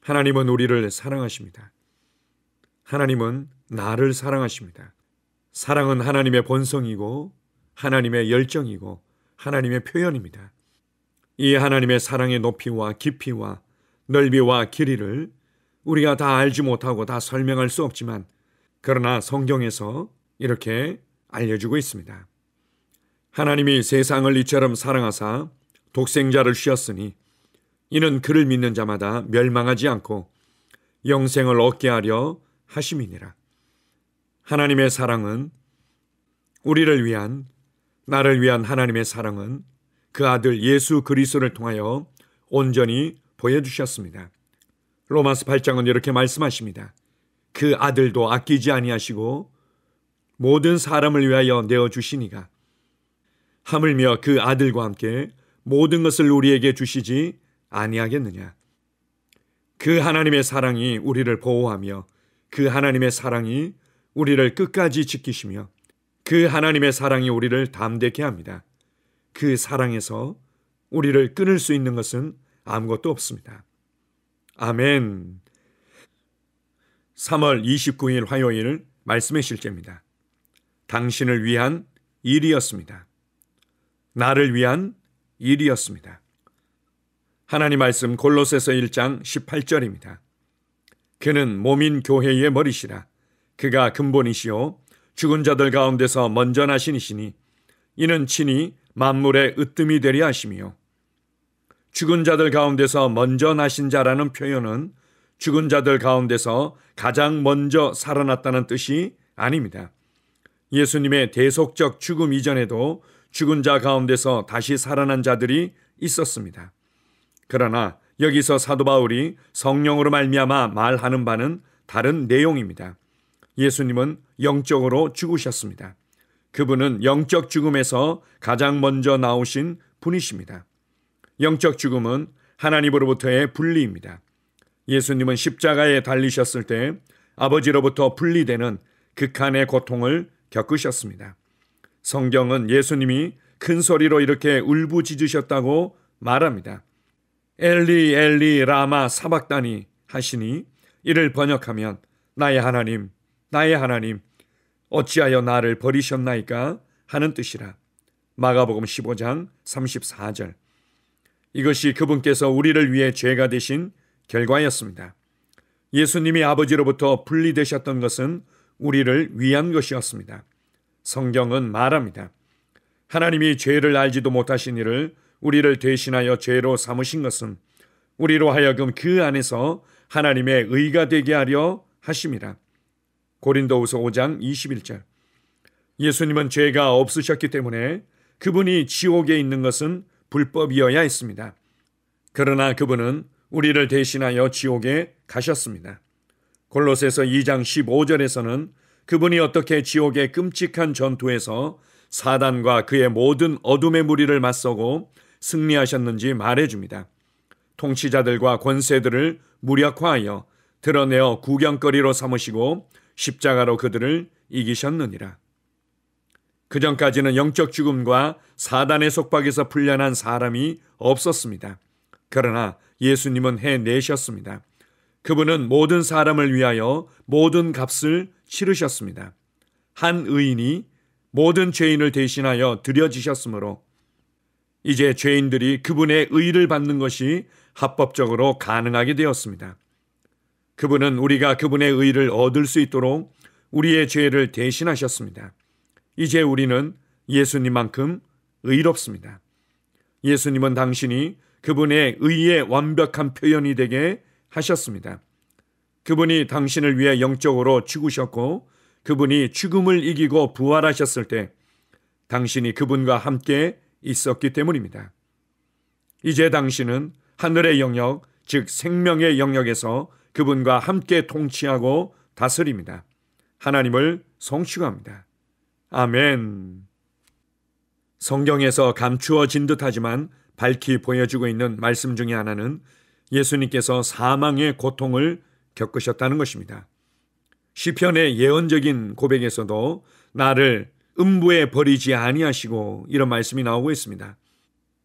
하나님은 우리를 사랑하십니다. 하나님은 나를 사랑하십니다. 사랑은 하나님의 본성이고 하나님의 열정이고 하나님의 표현입니다. 이 하나님의 사랑의 높이와 깊이와 넓이와 길이를 우리가 다 알지 못하고 다 설명할 수 없지만 그러나 성경에서 이렇게 알려주고 있습니다. 하나님이 세상을 이처럼 사랑하사 독생자를 쉬었으니 이는 그를 믿는 자마다 멸망하지 않고 영생을 얻게 하려 하심이니라. 하나님의 사랑은 우리를 위한 나를 위한 하나님의 사랑은 그 아들 예수 그리스도를 통하여 온전히 보여주셨습니다. 로마스 8장은 이렇게 말씀하십니다. 그 아들도 아끼지 아니하시고 모든 사람을 위하여 내어 주시니가 하물며 그 아들과 함께 모든 것을 우리에게 주시지 아니하겠느냐. 그 하나님의 사랑이 우리를 보호하며 그 하나님의 사랑이 우리를 끝까지 지키시며 그 하나님의 사랑이 우리를 담대케 합니다. 그 사랑에서 우리를 끊을 수 있는 것은 아무것도 없습니다. 아멘. 3월 29일 화요일 말씀의 실제입니다. 당신을 위한 일이었습니다. 나를 위한 일이었습니다. 하나님 말씀 골로새서 1장 18절입니다. 그는 몸인 교회의 머리시라. 그가 근본이시요 죽은 자들 가운데서 먼저 나신이시니 이는 친히 만물의 으뜸이 되리 하심이요 죽은 자들 가운데서 먼저 나신 자라는 표현은 죽은 자들 가운데서 가장 먼저 살아났다는 뜻이 아닙니다. 예수님의 대속적 죽음 이전에도 죽은 자 가운데서 다시 살아난 자들이 있었습니다. 그러나 여기서 사도 바울이 성령으로 말미암아 말하는 바는 다른 내용입니다. 예수님은 영적으로 죽으셨습니다. 그분은 영적 죽음에서 가장 먼저 나오신 분이십니다. 영적 죽음은 하나님으로부터의 분리입니다. 예수님은 십자가에 달리셨을 때 아버지로부터 분리되는 극한의 고통을 겪으셨습니다. 성경은 예수님이 큰 소리로 이렇게 울부짖으셨다고 말합니다. 엘리 엘리 라마 사박다니 하시니 이를 번역하면 나의 하나님 나의 하나님 어찌하여 나를 버리셨나이까 하는 뜻이라. 마가복음 15장 34절. 이것이 그분께서 우리를 위해 죄가 되신 결과였습니다. 예수님이 아버지로부터 분리되셨던 것은 우리를 위한 것이었습니다. 성경은 말합니다. 하나님이 죄를 알지도 못하신 이를 우리를 대신하여 죄로 삼으신 것은 우리로 하여금 그 안에서 하나님의 의가 되게 하려 하심이라. 고린도후서 5장 21절. 예수님은 죄가 없으셨기 때문에 그분이 지옥에 있는 것은 불법이어야 했습니다. 그러나 그분은 우리를 대신하여 지옥에 가셨습니다. 골로새서 2장 15절에서는 그분이 어떻게 지옥의 끔찍한 전투에서 사단과 그의 모든 어둠의 무리를 맞서고 승리하셨는지 말해줍니다. 통치자들과 권세들을 무력화하여 드러내어 구경거리로 삼으시고 십자가로 그들을 이기셨느니라. 그 전까지는 영적 죽음과 사단의 속박에서 풀려난 사람이 없었습니다. 그러나 예수님은 해내셨습니다. 그분은 모든 사람을 위하여 모든 값을 치르셨습니다. 한 의인이 모든 죄인을 대신하여 드려지셨으므로 이제 죄인들이 그분의 의를 받는 것이 합법적으로 가능하게 되었습니다. 그분은 우리가 그분의 의를 얻을 수 있도록 우리의 죄를 대신하셨습니다. 이제 우리는 예수님만큼 의롭습니다. 예수님은 당신이 그분의 의의 완벽한 표현이 되게 하셨습니다. 그분이 당신을 위해 영적으로 죽으셨고 그분이 죽음을 이기고 부활하셨을 때 당신이 그분과 함께 있었기 때문입니다. 이제 당신은 하늘의 영역, 즉 생명의 영역에서 그분과 함께 통치하고 다스립니다. 하나님을 성취합니다. 아멘. 성경에서 감추어진 듯하지만 밝히 보여주고 있는 말씀 중의 하나는 예수님께서 사망의 고통을 겪으셨다는 것입니다. 시편의 예언적인 고백에서도 나를 음부에 버리지 아니하시고 이런 말씀이 나오고 있습니다.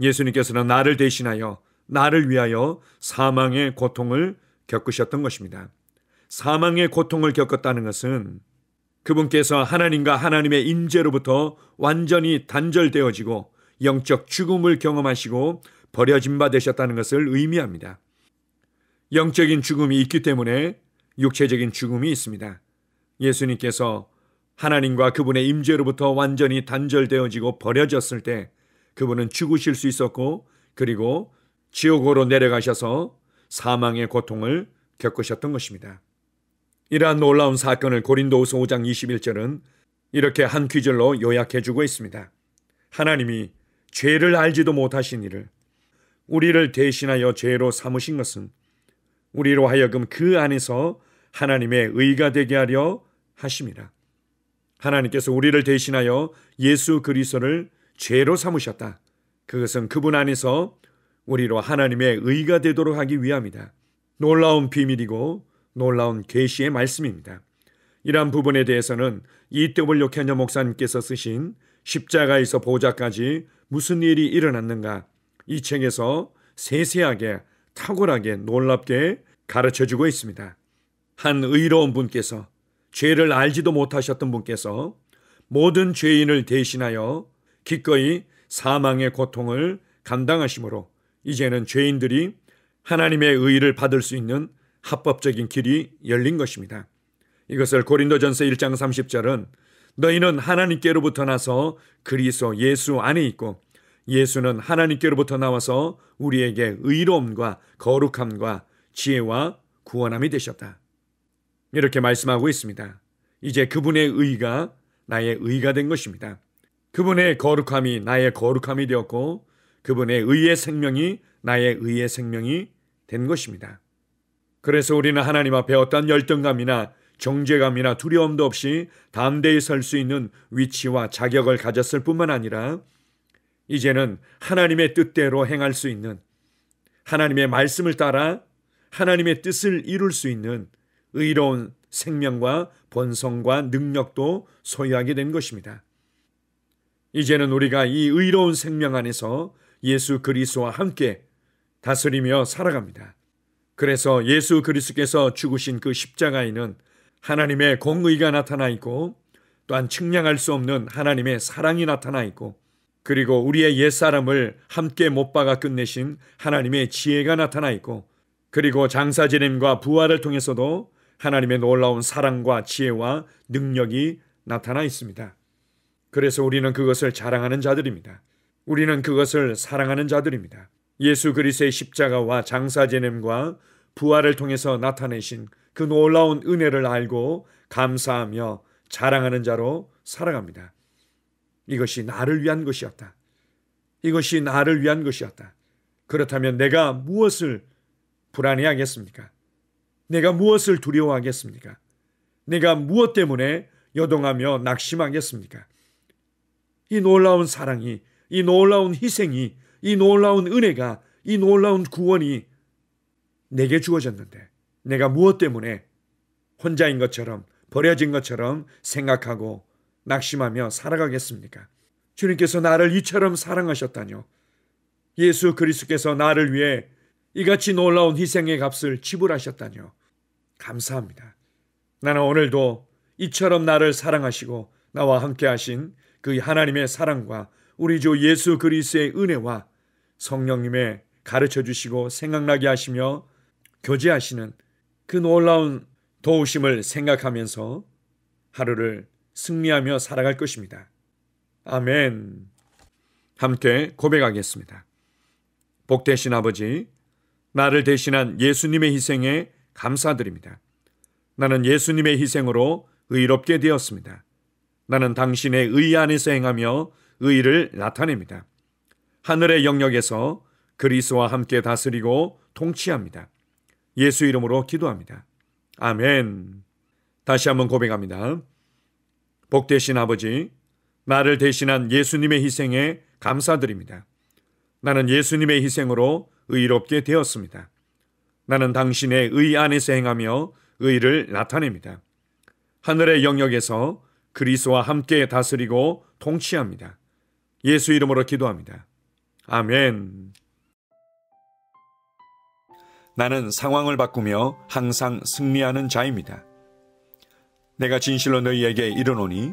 예수님께서는 나를 대신하여 나를 위하여 사망의 고통을 겪으셨던 것입니다. 사망의 고통을 겪었다는 것은 그분께서 하나님과 하나님의 임재로부터 완전히 단절되어지고 영적 죽음을 경험하시고 버려진 바 되셨다는 것을 의미합니다. 영적인 죽음이 있기 때문에 육체적인 죽음이 있습니다. 예수님께서 하나님과 그분의 임재로부터 완전히 단절되어지고 버려졌을 때 그분은 죽으실 수 있었고 그리고 지옥으로 내려가셔서 사망의 고통을 겪으셨던 것입니다. 이러한 놀라운 사건을 고린도후서 5장 21절은 이렇게 한 귀절로 요약해 주고 있습니다. 하나님이 죄를 알지도 못하신 이를 우리를 대신하여 죄로 삼으신 것은 우리로 하여금 그 안에서 하나님의 의가 되게 하려 하심이라. 하나님께서 우리를 대신하여 예수 그리스도를 죄로 삼으셨다. 그것은 그분 안에서 우리로 하나님의 의가 되도록 하기 위함이다. 놀라운 비밀이고 놀라운 계시의 말씀입니다. 이러한 부분에 대해서는 이W 캐녀 목사님께서 쓰신 십자가에서 보좌까지 무슨 일이 일어났는가 이 책에서 세세하게 탁월하게 놀랍게 가르쳐 주고 있습니다. 한 의로운 분께서 죄를 알지도 못하셨던 분께서 모든 죄인을 대신하여 기꺼이 사망의 고통을 감당하심으로 이제는 죄인들이 하나님의 의를 받을 수 있는 합법적인 길이 열린 것입니다. 이것을 고린도전서 1장 30절은 너희는 하나님께로부터 나서 그리스도 예수 안에 있고 예수는 하나님께로부터 나와서 우리에게 의로움과 거룩함과 지혜와 구원함이 되셨다. 이렇게 말씀하고 있습니다. 이제 그분의 의가 나의 의가 된 것입니다. 그분의 거룩함이 나의 거룩함이 되었고 그분의 의의 생명이 나의 의의 생명이 된 것입니다. 그래서 우리는 하나님 앞에 어떤 열등감이나 정죄감이나 두려움도 없이 담대히 설 수 있는 위치와 자격을 가졌을 뿐만 아니라 이제는 하나님의 뜻대로 행할 수 있는 하나님의 말씀을 따라 하나님의 뜻을 이룰 수 있는 의로운 생명과 본성과 능력도 소유하게 된 것입니다. 이제는 우리가 이 의로운 생명 안에서 예수 그리스도와 함께 다스리며 살아갑니다. 그래서 예수 그리스도께서 죽으신 그 십자가에는 하나님의 공의가 나타나 있고 또한 측량할 수 없는 하나님의 사랑이 나타나 있고 그리고 우리의 옛사람을 함께 못 박아 끝내신 하나님의 지혜가 나타나 있고 그리고 장사지냄과 부활을 통해서도 하나님의 놀라운 사랑과 지혜와 능력이 나타나 있습니다. 그래서 우리는 그것을 자랑하는 자들입니다. 우리는 그것을 사랑하는 자들입니다. 예수 그리스의 십자가와 장사제냄과 부활을 통해서 나타내신 그 놀라운 은혜를 알고 감사하며 자랑하는 자로 살아갑니다. 이것이 나를 위한 것이었다. 이것이 나를 위한 것이었다. 그렇다면 내가 무엇을 불안해하겠습니까? 내가 무엇을 두려워하겠습니까? 내가 무엇 때문에 여동하며 낙심하겠습니까? 이 놀라운 사랑이, 이 놀라운 희생이, 이 놀라운 은혜가, 이 놀라운 구원이 내게 주어졌는데 내가 무엇 때문에 혼자인 것처럼 버려진 것처럼 생각하고 낙심하며 살아가겠습니까? 주님께서 나를 이처럼 사랑하셨다뇨. 예수 그리스께서 나를 위해 이같이 놀라운 희생의 값을 지불하셨다뇨. 감사합니다. 나는 오늘도 이처럼 나를 사랑하시고 나와 함께 하신 그 하나님의 사랑과 우리 주 예수 그리스의 은혜와 성령님의 가르쳐 주시고 생각나게 하시며 교제하시는 그 놀라운 도우심을 생각하면서 하루를 승리하며 살아갈 것입니다. 아멘. 함께 고백하겠습니다. 복되신 아버지, 나를 대신한 예수님의 희생에 감사드립니다. 나는 예수님의 희생으로 의롭게 되었습니다. 나는 당신의 의 안에서 행하며 의를 나타냅니다. 하늘의 영역에서 그리스와 함께 다스리고 통치합니다. 예수 이름으로 기도합니다. 아멘. 다시 한번 고백합니다. 복되신 아버지, 나를 대신한 예수님의 희생에 감사드립니다. 나는 예수님의 희생으로 의롭게 되었습니다. 나는 당신의 의 안에서 행하며 의를 나타냅니다. 하늘의 영역에서 그리스와 함께 다스리고 통치합니다. 예수 이름으로 기도합니다. 아멘. 나는 상황을 바꾸며 항상 승리하는 자입니다. 내가 진실로 너희에게 이르노니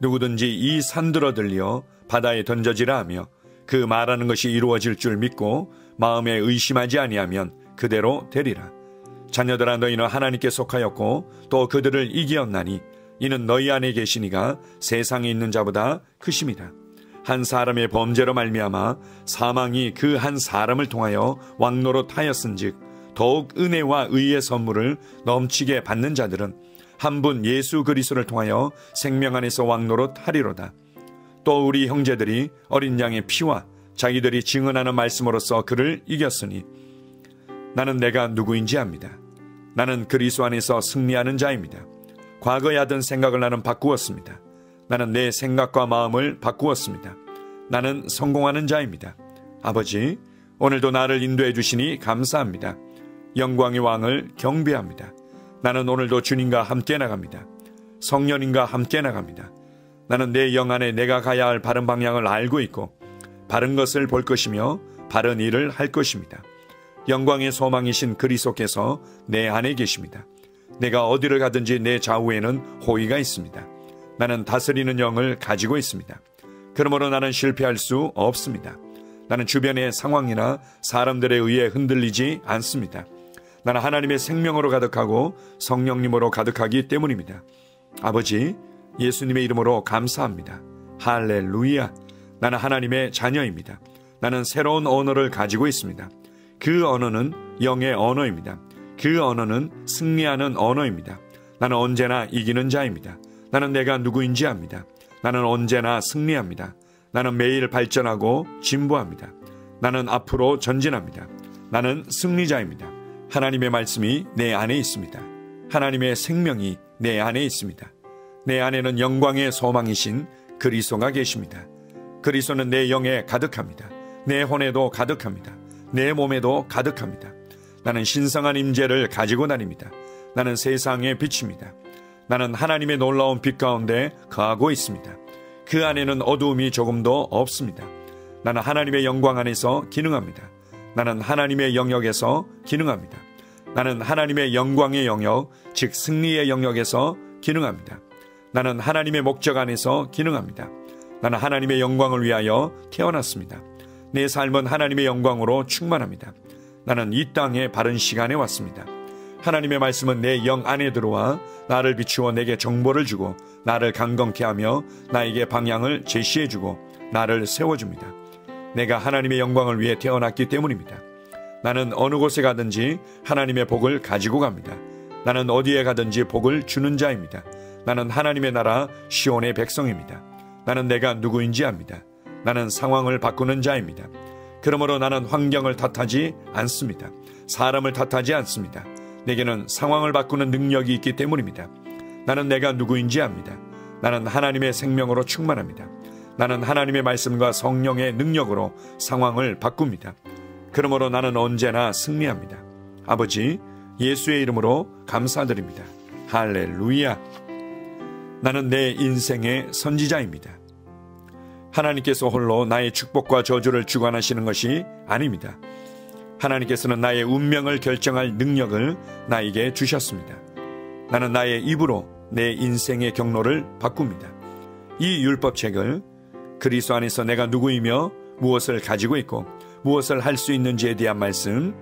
누구든지 이 산들어 들려 바다에 던져지라 하며 그 말하는 것이 이루어질 줄 믿고 마음에 의심하지 아니하면 그대로 되리라. 자녀들아 너희는 하나님께 속하였고 또 그들을 이기었나니 이는 너희 안에 계시니가 세상에 있는 자보다 크심이다. 한 사람의 범죄로 말미암아 사망이 그 한 사람을 통하여 왕노로 타였은즉 더욱 은혜와 의의 선물을 넘치게 받는 자들은 한 분 예수 그리스도를 통하여 생명 안에서 왕노로 타리로다. 또 우리 형제들이 어린 양의 피와 자기들이 증언하는 말씀으로써 그를 이겼으니 나는 내가 누구인지 압니다. 나는 그리스도 안에서 승리하는 자입니다. 과거에 하던 생각을 나는 바꾸었습니다. 나는 내 생각과 마음을 바꾸었습니다. 나는 성공하는 자입니다. 아버지, 오늘도 나를 인도해 주시니 감사합니다. 영광의 왕을 경배합니다. 나는 오늘도 주님과 함께 나갑니다. 성령님과 함께 나갑니다. 나는 내 영 안에 내가 가야 할 바른 방향을 알고 있고 바른 것을 볼 것이며 바른 일을 할 것입니다. 영광의 소망이신 그리스도께서 내 안에 계십니다. 내가 어디를 가든지 내 좌우에는 호의가 있습니다. 나는 다스리는 영을 가지고 있습니다. 그러므로 나는 실패할 수 없습니다. 나는 주변의 상황이나 사람들에 의해 흔들리지 않습니다. 나는 하나님의 생명으로 가득하고 성령님으로 가득하기 때문입니다. 아버지, 예수님의 이름으로 감사합니다. 할렐루야. 나는 하나님의 자녀입니다. 나는 새로운 언어를 가지고 있습니다. 그 언어는 영의 언어입니다. 그 언어는 승리하는 언어입니다. 나는 언제나 이기는 자입니다. 나는 내가 누구인지 압니다. 나는 언제나 승리합니다. 나는 매일 발전하고 진보합니다. 나는 앞으로 전진합니다. 나는 승리자입니다. 하나님의 말씀이 내 안에 있습니다. 하나님의 생명이 내 안에 있습니다. 내 안에는 영광의 소망이신 그리스도가 계십니다. 그리스도는 내 영에 가득합니다. 내 혼에도 가득합니다. 내 몸에도 가득합니다. 나는 신성한 임재를 가지고 다닙니다. 나는 세상의 빛입니다. 나는 하나님의 놀라운 빛 가운데 거하고 있습니다. 그 안에는 어두움이 조금도 없습니다. 나는 하나님의 영광 안에서 기능합니다. 나는 하나님의 영역에서 기능합니다. 나는 하나님의 영광의 영역, 즉 승리의 영역에서 기능합니다. 나는 하나님의 목적 안에서 기능합니다. 나는 하나님의 영광을 위하여 태어났습니다. 내 삶은 하나님의 영광으로 충만합니다. 나는 이 땅에 바른 시간에 왔습니다. 하나님의 말씀은 내 영 안에 들어와 나를 비추어 내게 정보를 주고 나를 강건케 하며 나에게 방향을 제시해 주고 나를 세워 줍니다. 내가 하나님의 영광을 위해 태어났기 때문입니다. 나는 어느 곳에 가든지 하나님의 복을 가지고 갑니다. 나는 어디에 가든지 복을 주는 자입니다. 나는 하나님의 나라 시온의 백성입니다. 나는 내가 누구인지 압니다. 나는 상황을 바꾸는 자입니다. 그러므로 나는 환경을 탓하지 않습니다. 사람을 탓하지 않습니다. 내게는 상황을 바꾸는 능력이 있기 때문입니다. 나는 내가 누구인지 압니다. 나는 하나님의 생명으로 충만합니다. 나는 하나님의 말씀과 성령의 능력으로 상황을 바꿉니다. 그러므로 나는 언제나 승리합니다. 아버지, 예수의 이름으로 감사드립니다. 할렐루야. 나는 내 인생의 선지자입니다. 하나님께서 홀로 나의 축복과 저주를 주관하시는 것이 아닙니다. 하나님께서는 나의 운명을 결정할 능력을 나에게 주셨습니다. 나는 나의 입으로 내 인생의 경로를 바꿉니다. 이 율법책을 그리스도 안에서 내가 누구이며 무엇을 가지고 있고 무엇을 할 수 있는지에 대한 말씀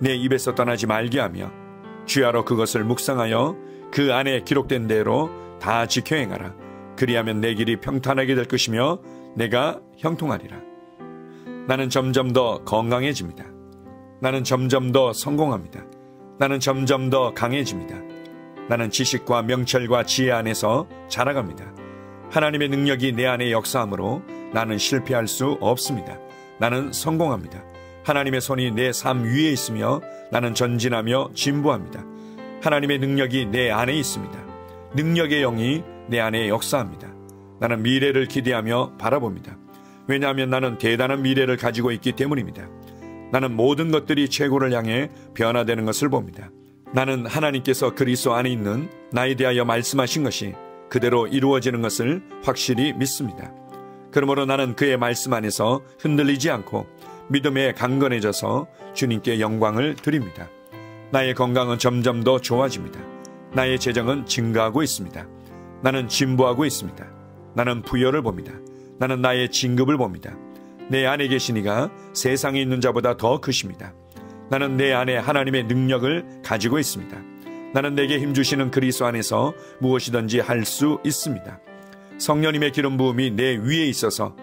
내 입에서 떠나지 말게 하며 주야로 그것을 묵상하여 그 안에 기록된 대로 다 지켜 행하라. 그리하면 내 길이 평탄하게 될 것이며 내가 형통하리라. 나는 점점 더 건강해집니다. 나는 점점 더 성공합니다. 나는 점점 더 강해집니다. 나는 지식과 명철과 지혜 안에서 자라갑니다. 하나님의 능력이 내 안에 역사하므로 나는 실패할 수 없습니다. 나는 성공합니다. 하나님의 손이 내 삶 위에 있으며 나는 전진하며 진보합니다. 하나님의 능력이 내 안에 있습니다. 능력의 영이 내 안에 역사합니다. 나는 미래를 기대하며 바라봅니다. 왜냐하면 나는 대단한 미래를 가지고 있기 때문입니다. 나는 모든 것들이 최고를 향해 변화되는 것을 봅니다. 나는 하나님께서 그리스도 안에 있는 나에 대하여 말씀하신 것이 그대로 이루어지는 것을 확실히 믿습니다. 그러므로 나는 그의 말씀 안에서 흔들리지 않고 믿음에 강건해져서 주님께 영광을 드립니다. 나의 건강은 점점 더 좋아집니다. 나의 재정은 증가하고 있습니다. 나는 진보하고 있습니다. 나는 부여를 봅니다. 나는 나의 진급을 봅니다. 내 안에 계신 이가 세상에 있는 자보다 더 크십니다. 나는 내 안에 하나님의 능력을 가지고 있습니다. 나는 내게 힘주시는 그리스도 안에서 무엇이든지 할 수 있습니다. 성령님의 기름 부음이 내 위에 있어서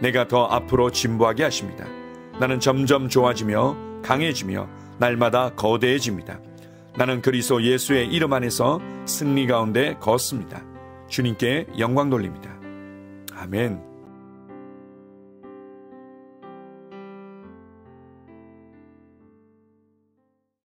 내가 더 앞으로 진보하게 하십니다. 나는 점점 좋아지며 강해지며 날마다 거대해집니다. 나는 그리스도 예수의 이름 안에서 승리 가운데 걷습니다. 주님께 영광 돌립니다. 아멘.